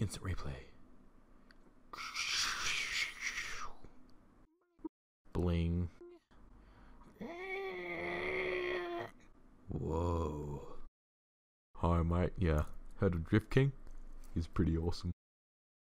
Instant replay. Bling. Whoa. Hi, mate. Yeah, heard of Drift King? He's pretty awesome.